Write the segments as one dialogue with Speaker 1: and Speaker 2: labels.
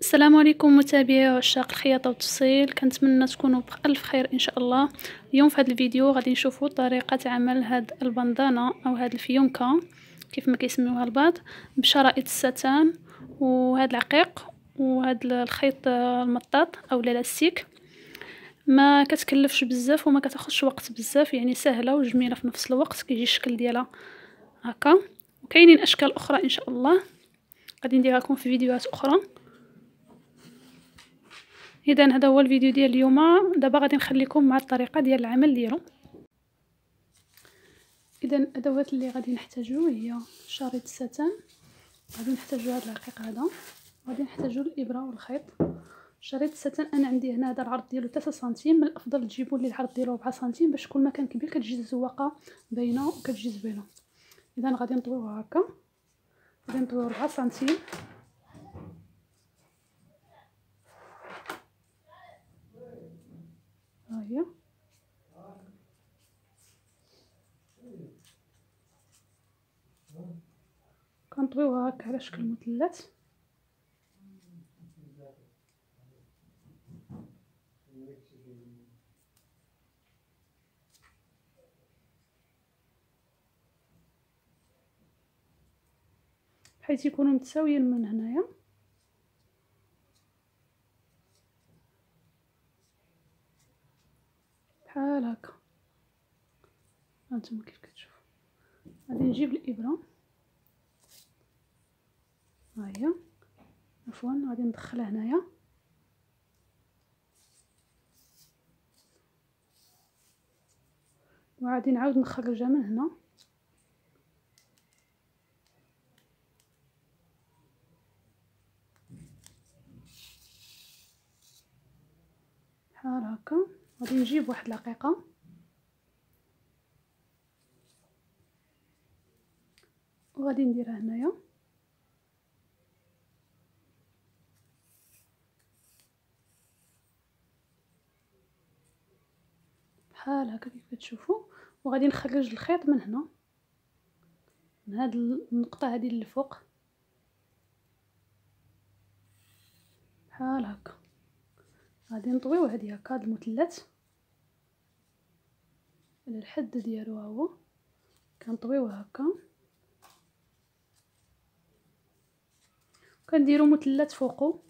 Speaker 1: السلام عليكم متابعي عشاق الخياطة والتفصيل كنتمنى تكونوا بألف خير إن شاء الله. اليوم في هذا الفيديو غادي نشوفوا طريقة عمل هاد البندانة أو هاد الفيونكة كيف ما كيسميوها البعض بشرائط الستان وهاد العقيق وهاد الخيط المطاط أو لاستيك ما كتكلفش بزاف وما كتاخذش وقت بزاف يعني سهلة وجميلة في نفس الوقت كيجي الشكل ديالها هكا. وكاينين أشكال أخرى إن شاء الله. غادي نديرها لكم في فيديوهات أخرى. اذا هذا هو الفيديو ديال اليوم. دابا غادي نخليكم مع الطريقة ديال العمل ديالو. اذا الادوات اللي غادي نحتاجو هي شريط الستان غادي نحتاجو هذا الرقيق هذا. غادي نحتاجو الإبرة والخيط. شريط الستان أنا عندي هنا هذا العرض ديالو 3 سنتيم. من الأفضل تجيبوا لي العرض ديالو 4 سنتيم باش كل ما كان كبير كتجي الزواقة باينة وكتجي زوينة. اذا غادي نطويوها هكا. غادي نطويو 4 سنتيم ها هي كنطويوها هكا على شكل مثلث بحيث يكونوا متساويين من هنايا. بحال هكا. هانتوما كيف كتشوفوا. غادي نجيب الإبرة. ها هي عفوا غادي ندخلها هنايا. وغادي نعاود نخرجها من هنا. بحال هكا. غادي نجيب واحد العقيقه وغادي نديرها هنايا. بحال هكا كيف كتشوفوا وغادي نخرج الخيط من هنا. من هاد النقطة هذه اللي فوق. بحال هكا. غادي نطويو هادي هكا هاد المثلث. على الحد ديالو هو. كنطويوه هكا. كنديرو مثلث فوقو.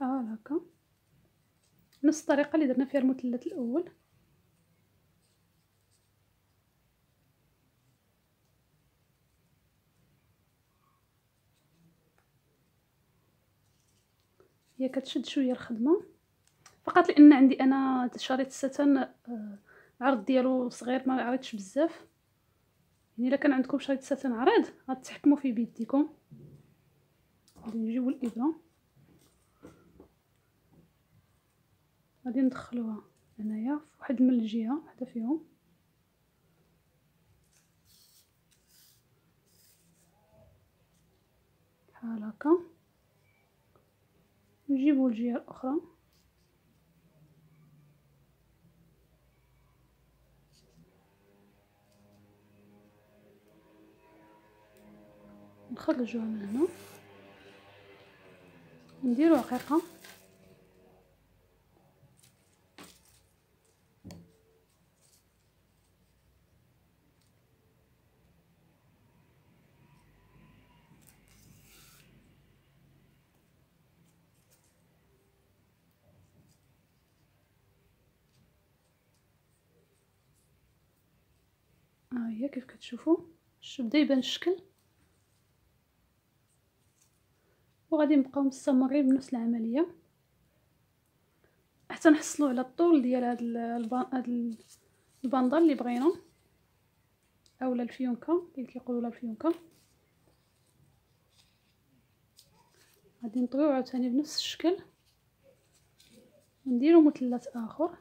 Speaker 1: بحال هكا. نفس الطريقة اللي درنا فيها المثلث الأول. هي كتشد شوية الخدمة. فقط لأن عندي أنا شريط الستان العرض آه، ديالو صغير ما عرضش بزاف. يعني إلا كان عندكم شريط الستان عريض غتحكموا فيه بيديكم. نجيبو الابره غادي ندخلوها هنايا في واحد من الجهة وحده فيهم. بحال هكا. نجيبو الجهة الأخرى. نخرجوها من هنا. نديرو عقيقه ها هي كيف كتشوفوا شوف بدا يبان الشكل. وغادي نبقاو مستمرين بنفس العملية. حتى نحصلوا على الطول ديال هاد هاد اللي بغينا اولا الفيونكه اللي كيقولوا لها الفيونكه غادي نطويو عاوتاني بنفس الشكل. نديرو مثلث آخر.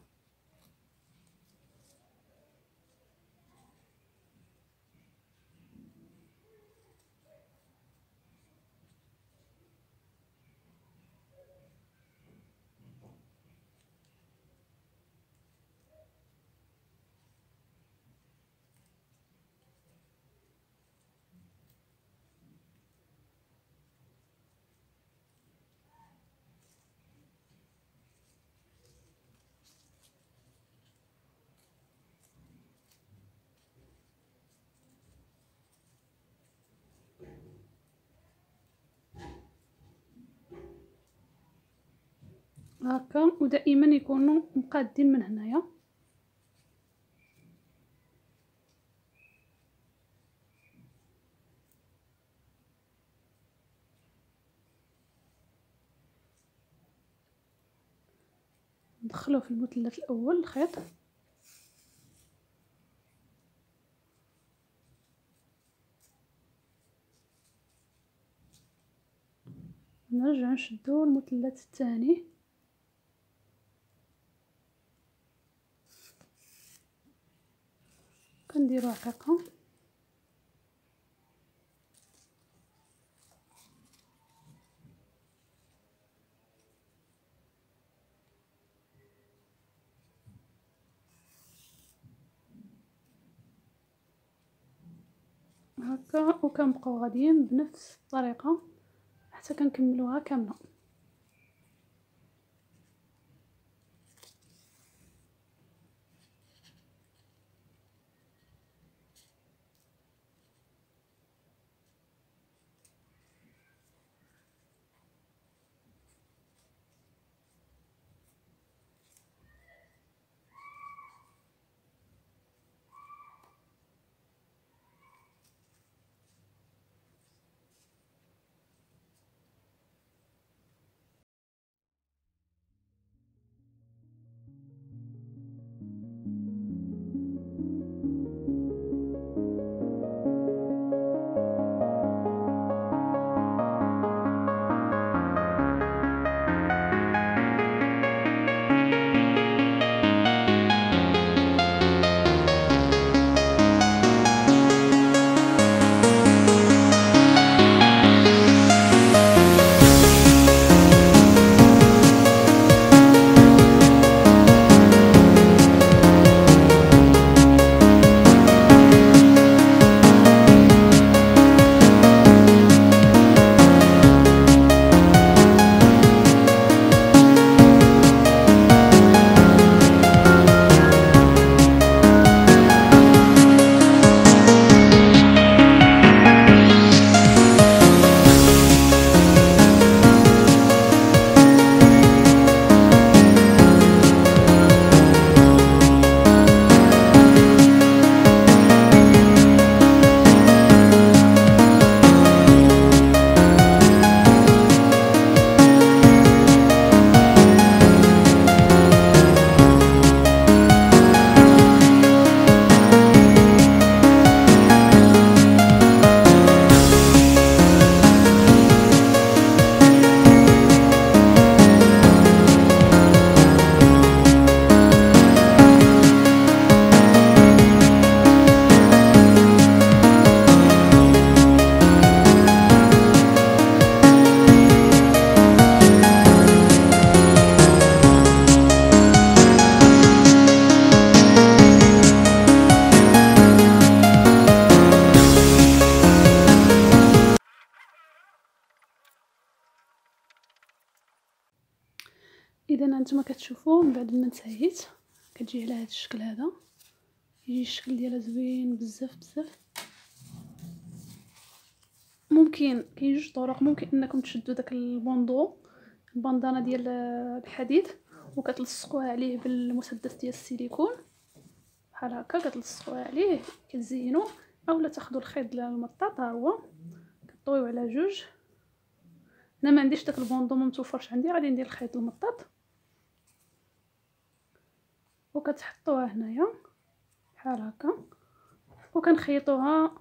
Speaker 1: هكا ودائما يكونوا مقادين من هنايا. ندخلوه في المثلث الأول الخيط. نرجع نشدو المثلث الثاني. كنديرو عقيقه هكا وكنبقاو غاديين بنفس الطريقة حتى كنكملوها كاملة. إذا هانتوما كتشوفوا من بعد ما انتهيت كتجي على هذا الشكل هذا. يجي الشكل ديالها زوين بزاف بزاف. ممكن كاين جوج طرق. ممكن إنكم تشدوا داك البوندو البندانة ديال الحديد وكتلصقوها عليه بالمسدس ديال السيليكون. بحال هكا كتلصقوها عليه كتزينوا اولا تاخذوا الخيط ديال المطاط ها هو. كطويو على جوج. أنا ما عنديش داك البوندو ما متوفرش عندي. غادي ندير الخيط المطاط. وكتحطوها هنايا بحال هكا. وكنخيطوها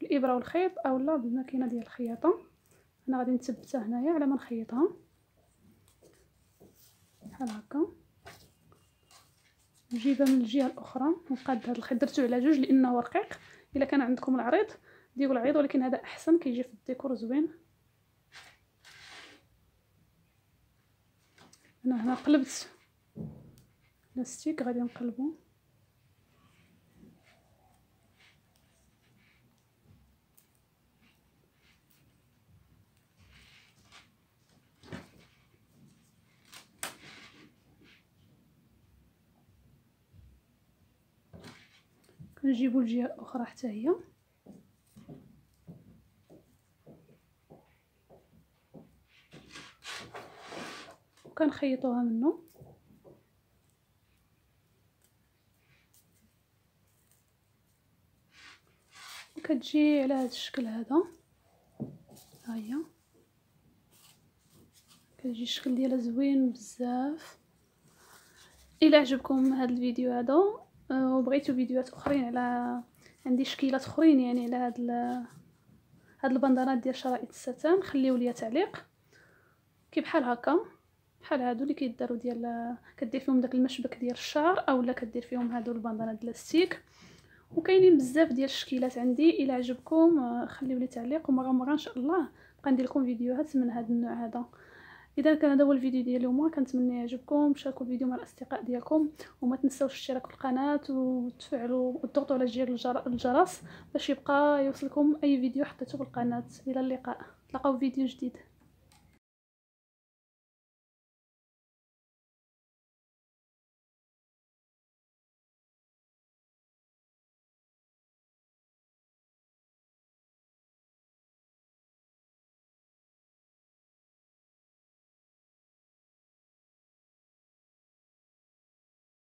Speaker 1: بالابره والخيط اولا بالماكينه ديال الخياطة. أنا غادي نثبتها هنايا على ما نخيطها. بحال هكا. نجيبها من الجهة الأخرى. نقاد هذا الخيط. درتو على جوج لأنه رقيق إلا كان عندكم العريض ديروا العريض ولكن هذا أحسن. كيجي في الديكور زوين. أنا هنا قلبت لاستيك غادي نقلبو. كنجيبو الجهة الأخرى حتى هي. وكنخيطوها منه وكتجي على هذا الشكل هذا. ها هي. كتجي الشكل ديالها زوين بزاف. إلى عجبكم هذا الفيديو هذا آه، وبغيتو فيديوهات أخرين على عندي شكيلات أخرين يعني على هاد هاد البندانات ديال شرائط الستان خليو لي تعليق. كي بحال هكا بحال هادو اللي كيداروا ديال كدير فيهم داك المشبك ديال الشعر اولا كدير فيهم هادو البندانات بلاستيك وكاينين بزاف ديال الشكيلات عندي. إلى عجبكم آه، خليو لي تعليق ومرة مرة إن شاء الله نبقى ندير لكم فيديوهات من هذا النوع هذا. إذا كان هذا هو الفيديو ديال اليوم كنتمنى يعجبكم. شاركوا الفيديو مع الأصدقاء ديالكم وما تنساوش الاشتراك في القناة وتفعلوا وتضغطوا على زر الجرس باش يبقى يوصلكم أي فيديو حطيته في القناة. إلى اللقاء. تلقاو فيديو جديد.